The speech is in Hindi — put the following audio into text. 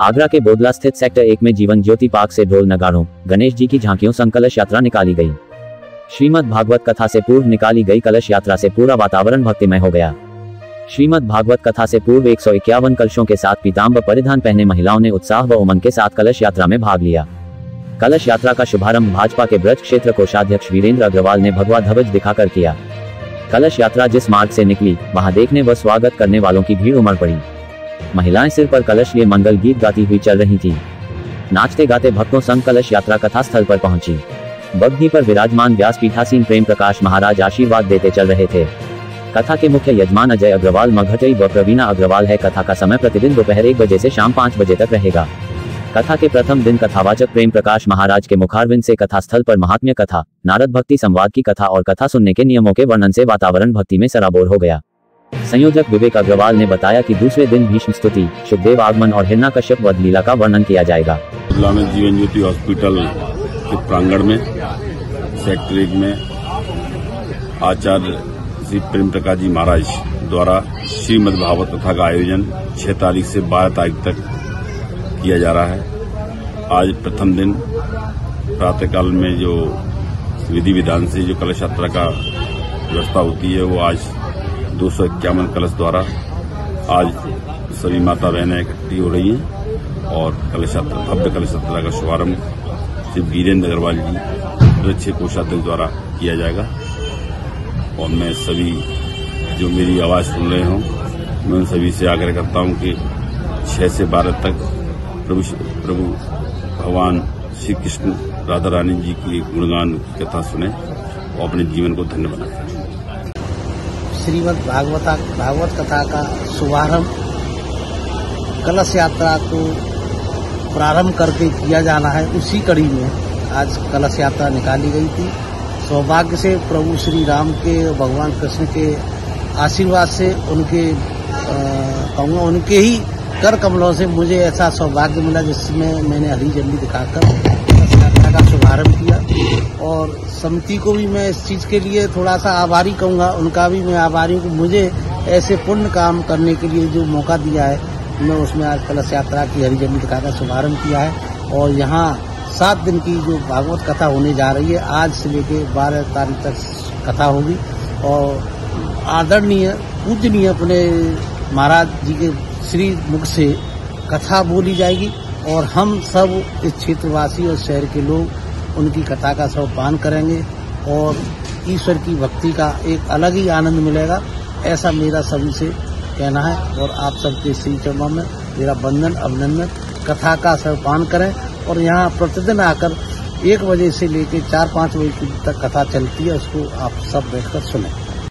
आगरा के बोदला स्थित सेक्टर एक में जीवन ज्योति पार्क से ढोल नगाड़ों, गणेश जी की झांकियों संग कलश यात्रा निकाली गई। श्रीमद भागवत कथा से पूर्व निकाली गई कलश यात्रा से पूरा वातावरण भक्तिमय हो गया। श्रीमद भागवत कथा से पूर्व एक सौ इक्यावन कलशों के साथ पीताम्बर परिधान पहने महिलाओं ने उत्साह व उमंग के साथ कलश यात्रा में भाग लिया। कलश यात्रा का शुभारंभ भाजपा के ब्रज क्षेत्र कोषाध्यक्ष वीरेंद्र अग्रवाल ने भगवा ध्वज दिखाकर किया। कलश यात्रा जिस मार्ग से निकली, वहाँ देखने व स्वागत करने वालों की भीड़ उमड़ पड़ी। महिलाएँ सिर पर कलश लिए मंगल गीत गाती हुई चल रही थी। नाचते गाते भक्तों संग कलश यात्रा कथा स्थल पर पहुँची। बग्घी पर विराजमान व्यास पीठासीन प्रेम प्रकाश महाराज आशीर्वाद देते चल रहे थे। कथा के मुख्य यजमान अजय अग्रवाल, मघटई व प्रवीणा अग्रवाल है। कथा का समय प्रतिदिन दोपहर एक बजे से शाम पाँच बजे तक रहेगा। कथा के प्रथम दिन कथावाचक प्रेम प्रकाश महाराज के मुखारविंद से कथा स्थल पर महात्म्य कथा, नारद भक्ति संवाद की कथा और कथा सुनने के नियमों के वर्णन से वातावरण भक्ति में सराबोर हो गया। संयोजक विवेक अग्रवाल ने बताया कि दूसरे दिन भीष्म स्तुति, सुखदेव आगमन और हिरणा कश्यप वध लीला का वर्णन किया जाएगा। जीवन ज्योति हॉस्पिटल के प्रांगण में सेक्टर में, आचार्य श्री प्रेम प्रकाश जी महाराज द्वारा श्रीमद भागवत कथा का आयोजन छह तारीख से बारह तारीख तक किया जा रहा है। आज प्रथम दिन प्रातःकाल में जो विधि विधान से जो कलश यात्रा का व्यवस्था होती है, वो आज दो सौ इक्यावन कलश द्वारा आज सभी माता बहनें इकट्ठी हो रही हैं और कलश यात्रा, भव्य कलश यात्रा का शुभारंभ श्री वीरेंद्र अग्रवाल जी रक्षे कोषाध्यक्ष द्वारा किया जाएगा। और मैं सभी जो मेरी आवाज़ सुन रहे हों, मैं उन सभी से आग्रह करता हूँ कि छह से बारह तक प्रभु प्रभु भगवान श्री कृष्ण राधा रानी जी की गुणगान कथा सुने और अपने जीवन को धन्य बनाए। श्रीमद भागवता भागवत कथा का शुभारंभ, कलश यात्रा को प्रारंभ करके किया जाना है। उसी कड़ी में आज कलश यात्रा निकाली गई थी। सौभाग्य से प्रभु श्री राम के, भगवान कृष्ण के आशीर्वाद से उनके कहूँगा उनके ही कर कमलों से मुझे ऐसा सौभाग्य मिला जिसमें मैंने हरी झंडी दिखाकर का शुभारंभ किया। और समिति को भी मैं इस चीज़ के लिए थोड़ा सा आभारी कहूँगा। उनका भी मैं आभारी हूँ कि मुझे ऐसे पुण्य काम करने के लिए जो मौका दिया है, मैं उसमें आज कलश यात्रा की हरी झंडी दिखाकर शुभारंभ किया है। और यहाँ सात दिन की जो भागवत कथा होने जा रही है, आज से लेके बारह तारीख तक कथा होगी। और आदरणीय, पूजनीय अपने महाराज जी के श्री मुख से कथा बोली जाएगी। और हम सब इस क्षेत्रवासी और शहर के लोग उनकी कथा का सब पान करेंगे और ईश्वर की भक्ति का एक अलग ही आनंद मिलेगा। ऐसा मेरा सभी से कहना है और आप सबके श्री चरणों में मेरा बंधन, अभिनंदन। कथा का सब पान करें और यहाँ प्रतिदिन आकर एक बजे से लेकर चार पाँच बजे तक कथा चलती है, उसको आप सब बैठकर सुनें।